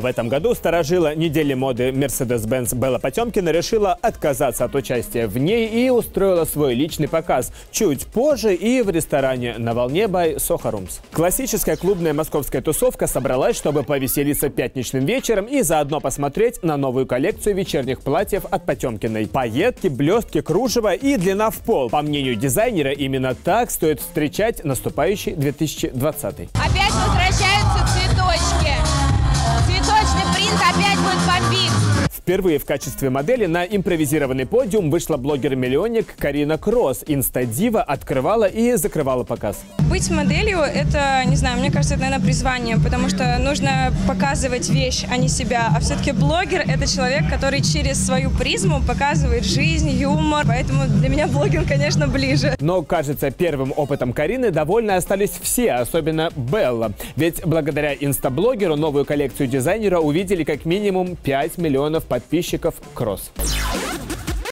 В этом году старожила недели моды Mercedes-Benz Белла Потемкина решила отказаться от участия в ней и устроила свой личный показ чуть позже и в ресторане «На волне» by Rooms. Классическая клубная московская тусовка собралась, чтобы повеселиться пятничным вечером и заодно посмотреть на новую коллекцию вечерних платьев от Потемкиной. Пайетки, блестки, кружево и длина в пол. По мнению дизайнера, именно так стоит встречать наступающий 2020. Опять возвращаются Впервые в качестве модели на импровизированный подиум вышла блогер-миллионник Карина Кросс. Инстадива открывала и закрывала показ. Быть моделью – это, не знаю, мне кажется, это, наверное, призвание, потому что нужно показывать вещь, а не себя. А все-таки блогер – это человек, который через свою призму показывает жизнь, юмор. Поэтому для меня блогинг, конечно, ближе. Но, кажется, первым опытом Карины довольны остались все, особенно Белла. Ведь благодаря инстаблогеру новую коллекцию дизайнера увидели как минимум 5 миллионов подписчиков Кросс.